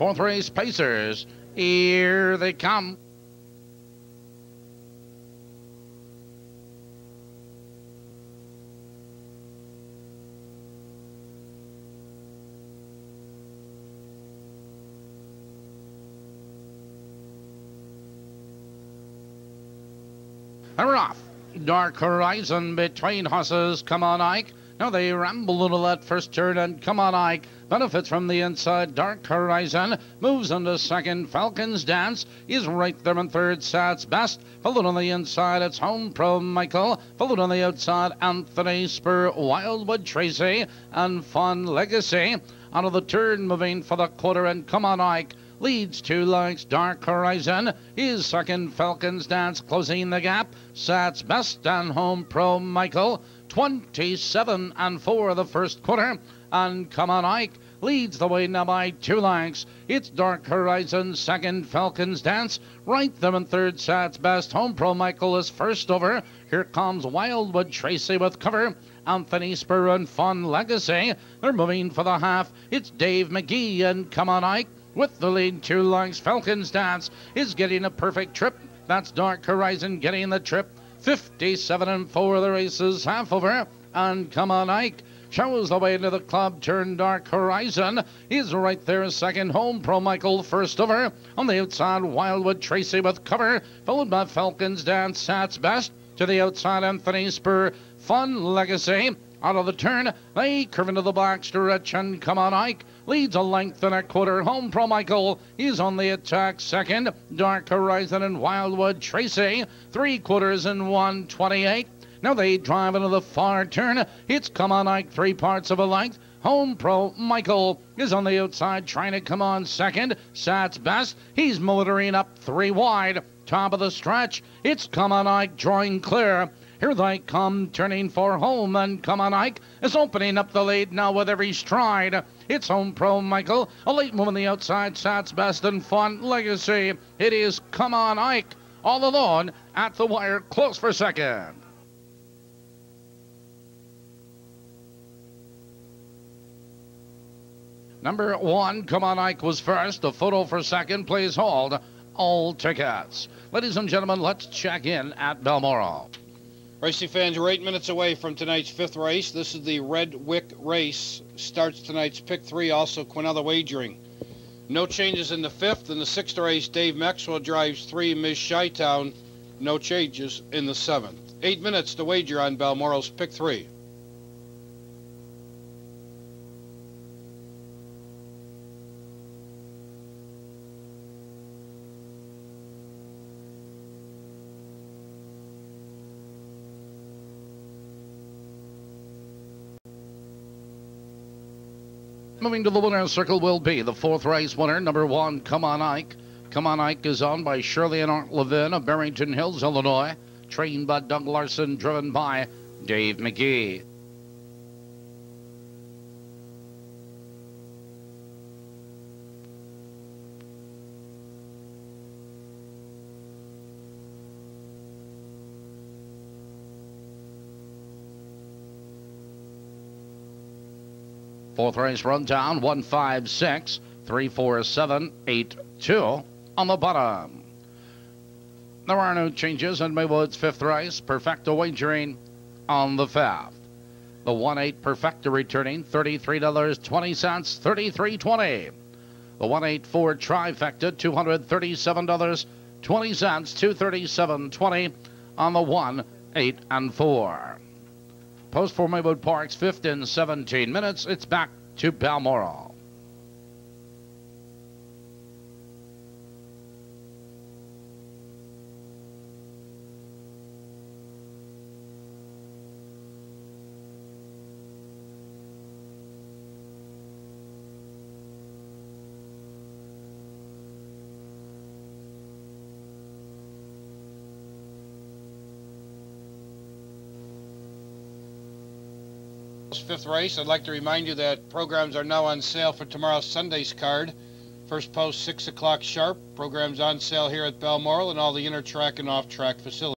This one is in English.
Fourth race, Pacers. Here they come. And we're off. Dark Horizon between horses. Come on, Ike. Now they ramble into that first turn and come on, Ike. Benefits from the inside. Dark Horizon moves into second. Falcon's Dance is right there in third. Sats Best. Followed on the inside. It's Home Pro Michael. Followed on the outside. Anthony Spur, Wildwood Tracy, and Fun Legacy. Out of the turn, moving for the quarter and come on, Ike leads two lengths. Dark Horizon is second. Falcons Dance closing the gap. Sats Best and Home Pro Michael 27 and 4 the first quarter. And Come On Ike leads the way now by two lengths. It's Dark Horizon second. Falcons Dance right them in third. Sats Best. Home Pro Michael is first over. Here comes Wildwood Tracy with cover. Anthony Spur and Fun Legacy. They're moving for the half. It's Dave Magee and Come On Ike with the lead two lengths. Falcons Dance is getting a perfect trip. That's Dark Horizon getting the trip. 57 and 4 the races half over. And come on, Ike. Shows the way to the club. Turn Dark Horizon is right there. Second home. Pro Michael first over. On the outside, Wildwood Tracy with cover. Followed by Falcons Dance. Sats Best. To the outside, Anthony Spur. Fun Legacy. Out of the turn, they curve into the black stretch and come on Ike. Leads a length and a quarter. Home Pro Michael is on the attack second. Dark Horizon and Wildwood Tracy. Three quarters and 128. Now they drive into the far turn. It's come on Ike, three parts of a length. Home Pro Michael is on the outside trying to come on second. Sats Best. He's motoring up three wide. Top of the stretch. It's come on Ike drawing clear. Here they come, turning for home, and come on, Ike is opening up the lead now with every stride. It's home pro Michael, a late move on the outside, Sats best and fun legacy. It is come on, Ike, all alone at the wire, close for second. Number one, Come On Ike was first. The photo for second, please hold all tickets. Ladies and gentlemen, let's check in at Balmoral. Racing fans, we're eight minutes away from tonight's fifth race. This is the Red Wick race. Starts tonight's pick three, also Quinella Wagering. No changes in the fifth. In the sixth race, Dave Maxwell drives three, Miss Shytown. No changes in the seventh. Eight minutes to wager on Balmoral's pick three. Moving to the winner's circle will be the fourth race winner, number one, Come On Ike. Come On Ike is owned by Shirley and Art Levin of Barrington Hills, Illinois. Trained by Doug Larson, driven by Dave Magee. Fourth race rundown, 156, 347, 82 on the bottom. There are no changes in Maywood's fifth race. Perfecto wagering on the fifth. The 1-8 Perfecto returning $33.20, 33.20. The 1-8-4 Trifecta $237.20, 237.20 on the 1, 8, and 4. Post for Maywood Parks, fifth in 17 minutes. It's back to Balmoral. Fifth race. I'd like to remind you that programs are now on sale for tomorrow's Sunday's card. First post, 6 o'clock sharp. Programs on sale here at Balmoral and all the inner track and off track facilities.